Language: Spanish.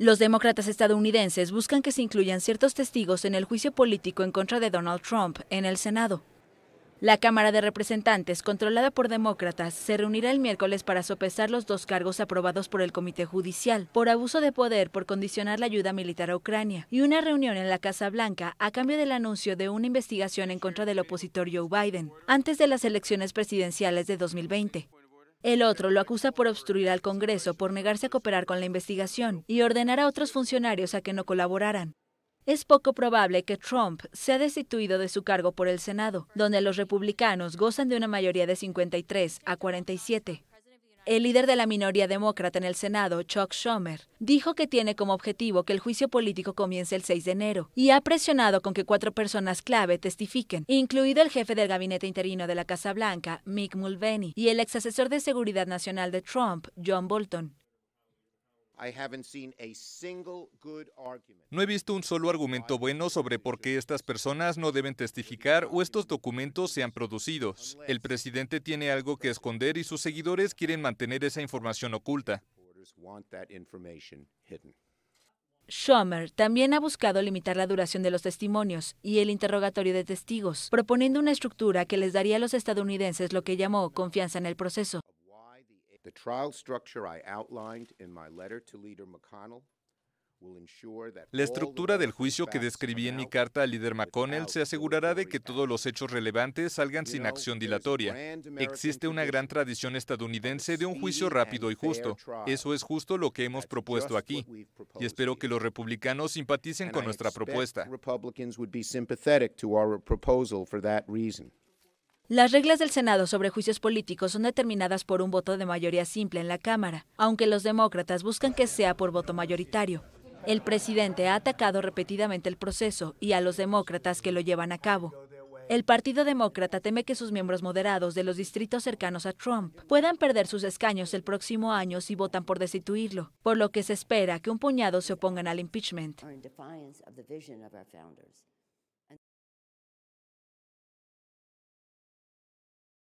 Los demócratas estadounidenses buscan que se incluyan ciertos testigos en el juicio político en contra de Donald Trump en el Senado. La Cámara de Representantes, controlada por demócratas, se reunirá el miércoles para sopesar los dos cargos aprobados por el Comité Judicial por abuso de poder por condicionar la ayuda militar a Ucrania y una reunión en la Casa Blanca a cambio del anuncio de una investigación en contra del opositor Joe Biden antes de las elecciones presidenciales de 2020. El otro lo acusa por obstruir al Congreso por negarse a cooperar con la investigación y ordenar a otros funcionarios a que no colaboraran. Es poco probable que Trump sea destituido de su cargo por el Senado, donde los republicanos gozan de una mayoría de 53 a 47. El líder de la minoría demócrata en el Senado, Chuck Schumer, dijo que tiene como objetivo que el juicio político comience el 6 de enero y ha presionado con que cuatro personas clave testifiquen, incluido el jefe del gabinete interino de la Casa Blanca, Mick Mulvaney, y el ex asesor de seguridad nacional de Trump, John Bolton. No he visto un solo argumento bueno sobre por qué estas personas no deben testificar o estos documentos sean producidos. El presidente tiene algo que esconder y sus seguidores quieren mantener esa información oculta. Schumer también ha buscado limitar la duración de los testimonios y el interrogatorio de testigos, proponiendo una estructura que les daría a los estadounidenses lo que llamó confianza en el proceso. La estructura del juicio que describí en mi carta al líder McConnell se asegurará de que todos los hechos relevantes salgan sin acción dilatoria. Existe una gran tradición estadounidense de un juicio rápido y justo. Eso es justo lo que hemos propuesto aquí. Y espero que los republicanos simpaticen con nuestra propuesta. Las reglas del Senado sobre juicios políticos son determinadas por un voto de mayoría simple en la Cámara, aunque los demócratas buscan que sea por voto mayoritario. El presidente ha atacado repetidamente el proceso y a los demócratas que lo llevan a cabo. El Partido Demócrata teme que sus miembros moderados de los distritos cercanos a Trump puedan perder sus escaños el próximo año si votan por destituirlo, por lo que se espera que un puñado se opongan al impeachment.